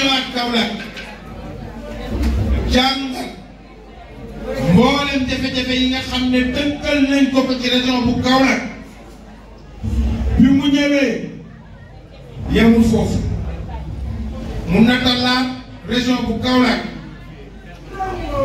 ñëwaat Kaolack jàngat mboolem jafe-jafe yi nga xam ne tënkal nañ ko ko ci région bu Kaolack bi mu ñëwee yemul foofu mu natalaat région bu Kaolack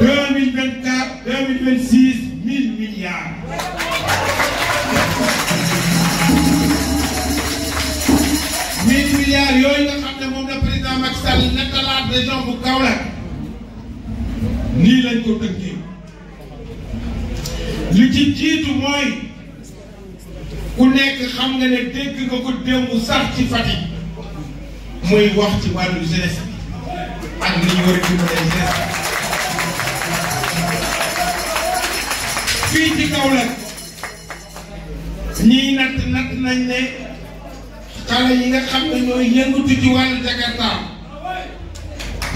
2024 2026 1000 milliards. mille milliards yooyu nga xam ne moom la président Macky Sall nekkalaat région bu Kaolack nii lañ ko tënkee li ci jiitu mooy. ku nekk xam nga ne dégg nga ko démb sax ci Fatick muy wax ci wàllu jeunesse bi ak ni ñu war a dimbalee jeunesse bi fii ci Kaolack ñii natt natt nañ ne xale yi nga xam ne ñooy yëngatu ci wàllu Jakarta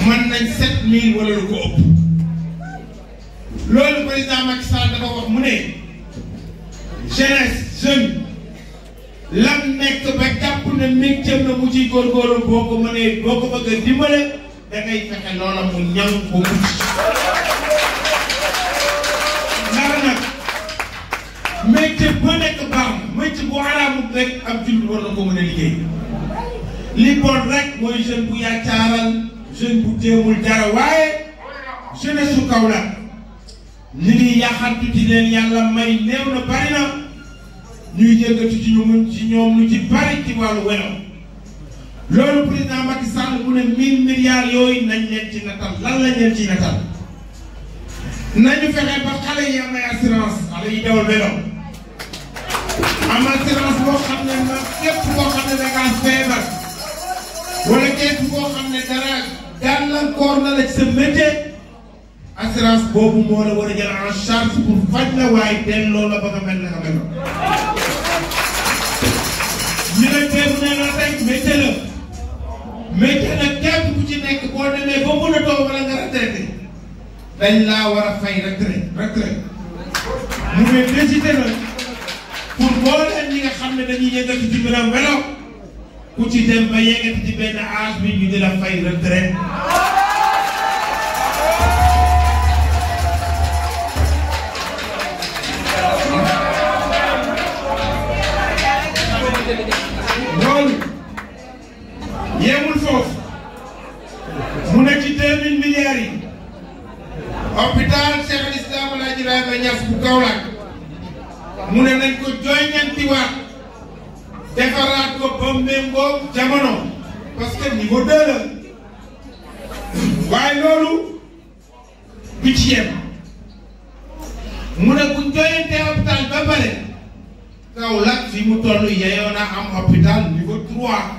mën nañ sept mille wala lu ko ëpp loolu président Macky Sall dafa wax mu ne jeunesse jeune lam nekk ba jàpp ne métier na mu ciy góorgóorlu boo ko mënee boo ko bëgg a dimbale da ngay fexe loola mu ñaw ba mucc ndax nag métier bu nekk baax métier bu araamu rek ab jullit war na ko mën a liggéey li bon rek mooy jeune bu yaacaaral jeune bu téemul dara waaye jeunesse su Kaolack li ñuy yaxantu ci leen yàlla may néew na bari na ñuy yëngatu ci ñu mun ci ñoom lu ci bari ci wàllu welo loolu président Macky Sall mu ne mille milliards yooyu nañ leen ci natal lan lañ leen ci natal nañu fexe ba xale yi am ay assurance xale yi dawal welo am assurance boo xam ne ma képp koo xam ne da ngaa feebar wala képp koo xam ne dara gàllankoor na la ci sa métier assurance boobu moo la war a jël en charge pour faj la waaye delloo la ba nga mel na nga meloon. ñu ne teeku ne la tey métier la métier nag képp ku ci nekk boo demee ba mën a toog wala nga retraité dañ laa war a fay retraite retraite mu ne décidé na pour boo leen ñi nga xam ne dañuy yëngatu ci mbiram welo ku ci dem ba yeggati ci benn âge bi ñu di la fay retraite loolu yemul foofu mu ne ci deux mille milliards yi hôpital Cheikh al Islam El Hadj Ibrahima Niass bu Kaolack mu ne nañ ko joyñantiwaat defaraat ko ba méngoo jamono parce que niveau deux la waaye loolu du ci yem mu ne bu jooyantee hôpital ba pare Kaolack fi mu toll yeyoo na am hôpital niveau trois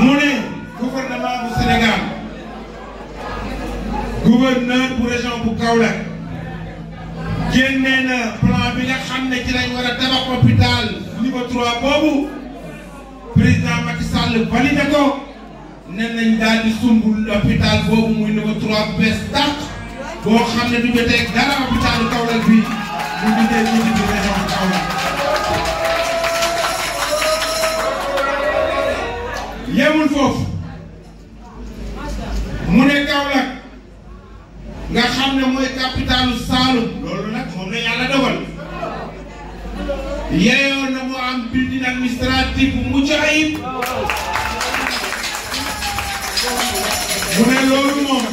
mu ne gouvernement bu Sénégal gouverneur bu région bu Kaolack génnee na plan bi nga xam ne ci lañ war a tabax hôpital niveau 3 boobu président Macky Sall validé ko ne nañ daal di sumb hôpital boobu muy niveau 3 bees tàq boo xam ne du jotee dara hôpitalu Kaolack bi ñu ngi dee ñu ngi dee xaw Kaolack yemul foofu mu ne Kaolack nga xam ne mooy capitalu Saloum loolu nag moom la yàlla dogal yeyoo na mu am building administratif bu mucc ayib mu ne loolu moom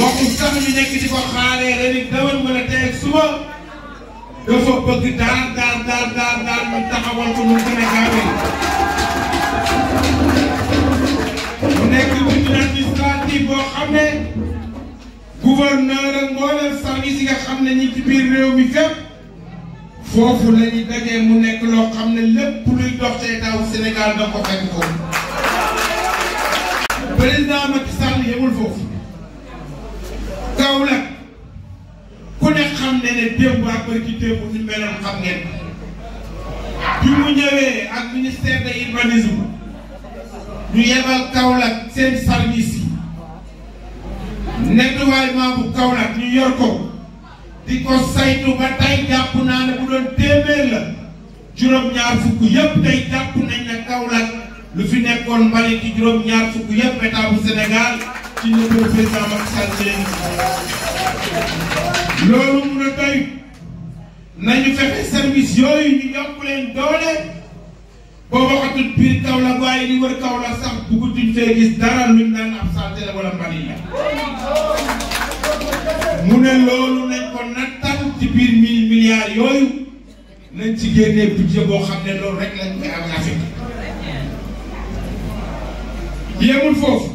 waxu sax ñu nekk di ko xaaree ren it dawal mën a tey suba dafa bëgg daal daal daal daal daal ñu taxawal ko mu gën a gaawee mu nekk building administratif boo xam ne gouverneur ak mboolem service yi nga xam ne ñi ci biir réew mi fépp foofu la ñu dajee mu nekk loo xam ne lépp luy dox ci état wu Sénégal da ko fekk ko président Macky Sall yemul foofu Kaolack ku ne xam ne ne démb ak barki démb ñu meloon xam ngeen bi mu ñëwee ak ministère de urbanisme ñu yebal Kaolack seen service nettoiement bu Kaolack ñu yor ko di ko saytu ba tey jàpp naa ne bu doon téeméer la juróom-ñaar fukk yëpp tey jàpp nañ ne Kaolack lu fi nekkoon mbali ci juróom-ñaar fukk yëpp état bu Sénégal ci ñu ko président Macky Sall ci lañu loolu mun a doy nañu fexe service yooyu ñu yokk leen doole boo waxatul biir Kaolack waaye di wër Kaolack sax bëggatuñ fee gis dara luñ naan ab salte la wala mbali la mu ne loolu nañ ko nattal ci biir mille milliards yooyu nañ ci génnee budget boo xam ne loolu rek lañ koy am affecté yemul foofu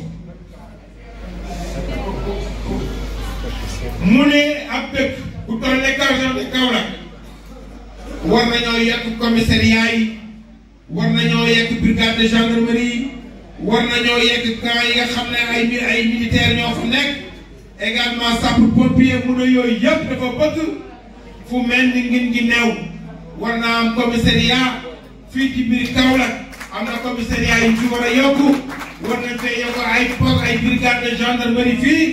mu ne ab dëkk bu toll ne région de Kaolack war nañoo yekk commissariat yi war nañoo yekk brigade de gendarmerie yi war nañoo yekk camp yi nga xam ne ay mi ay militaires ñoo fa nekk également sapeur pompier mu ne yooyu yëpp dafa bëgg fu mel ni ngin gi néew war naa am commissariat fii ci biir Kaolack am na commissariat yu ci war a yokku war nañ fee yokku ay port ay brigade de gendarmerie fii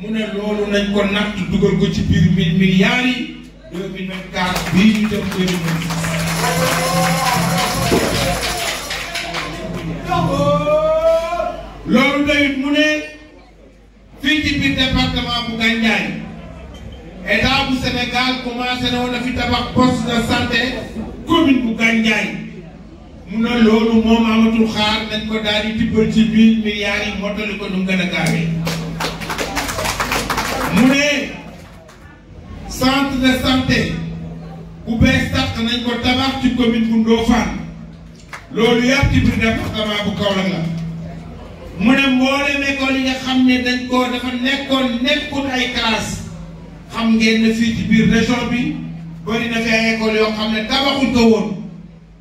mu ne loolu nañ ko natt dugal ko ci biir mille milliards yi 2024 bii ñu jëm 2026 loolu doyut mu ne fii ci biir département bu Gandiaye état bu Sénégal commencé na woon a fi tabax poste de santé commune bu Gandiaye mu ne loolu moom amatul xaar nañ ko daal di tibbal ci biir milliards yi mottali ko nu mu gën a gaawee mu ne. centre de santé bu bees tàq nañ ko tabax ci commune bu Ndofane loolu yàpp ci biir département bu Kaolack la mu ne mboolem école yi nga xam ne dañ koo dafa nekkoon nekkul ay classe xam ngeen ne fii ci biir région bi bëri na fi ay école yoo xam ne tabaxuñ ko woon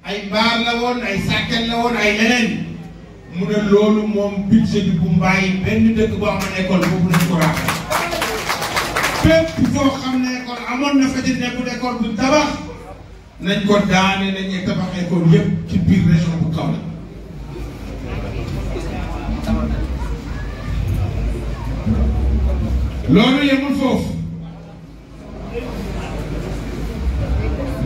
ay mbaar la woon ay sàkket la woon ay leneen mu ne loolu moom budget bi bu mbaay benn dëkk boo xam ne école boobu lañ ko raaxal bépp foo xam ne école amoon na fa ci nekkul école bu tabax nañ ko daane nañuy tabax école yëpp ci biir région bu kaw la loolu yemul foofu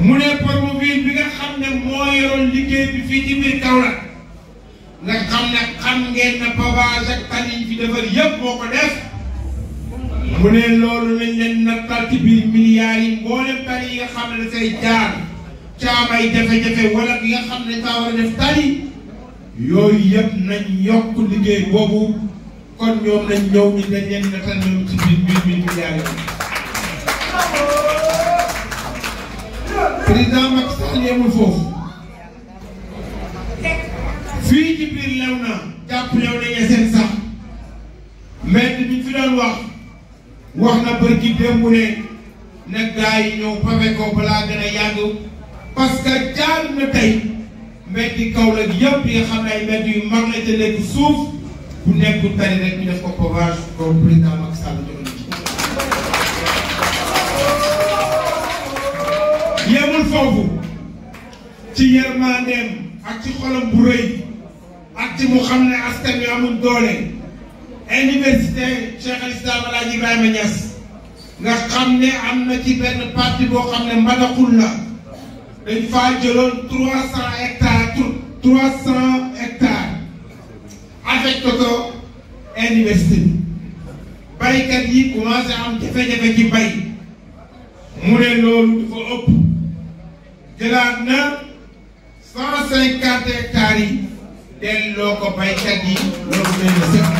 mu ne Promoville bi nga xam ne moo yoroon liggéey bi fii ci biir Kaolack nga xam ne xam ngeen na pavage ak tali yi fi defar yëpp moo ko def mu ne loolu lañ leen nattal ci biir milliards yi mboolem tali yi nga xam ne dafay jaar caamay jafe-jafe wala bi nga xam ne daa war a def tali yooyu yëpp nañ yokk liggéey boobu kon ñoom nañ ñëw ñu dañ leen natal ñoom ci biir mbir mi ñu jaare président Macky Sall yemul foofu fii ci biir Léona jàpp Léona Niassène sax mbedd bi fi doon wax wax na bërki démb ne na gaa yi ñëw pavé ko balaa gën a yàgg parce que jaar na tey mbeddi Kaolack yëpp yi nga xam ne ay mbedd yu mag la te nekk suuf bu nekk tali rek ñu def ko pavage ko président Macky Sall joxe na ci yemul foofu ci yërmandeem ak ci xolam bu rëy ak ci mu xam ne askan wi amul doole université Cheikh al Islam El Hadj Ibrahima Niass nga xam ne am na ci benn parti boo xam ne mbadaxul la dañ faa jëloon trois cent hectares trois cent hectares affecté ko université bi baykat yi commencé am jafe-jafe ci bay mu ne loolu dafa ëpp jëlaat na cent cinquante hectares yi delloo ko baykat yi loolu doy na sëkk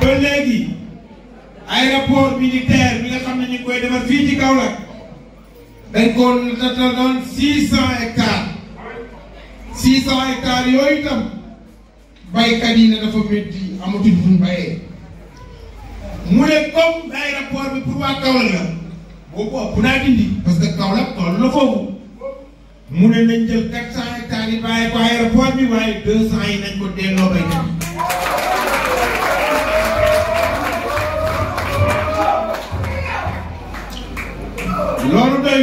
ba léegi aéroport militaire bi nga xam ne ñu ngi koy defar fii ci Kaolack dañ ko natal doon six cent hectares six cent hectares yooyu itam baykat yi ne dafa métti amatuñ fu mu bayee mu ne comme aéroport bi pour waa Kaolack la boobu ëpp naa dindi parce que Kaolack toll na foofu mu ne nañ jël quatre cent hectares yi bàyyi ko aéroport bi waaye deux cent yi nañ ko delloo baykat yi loolu doy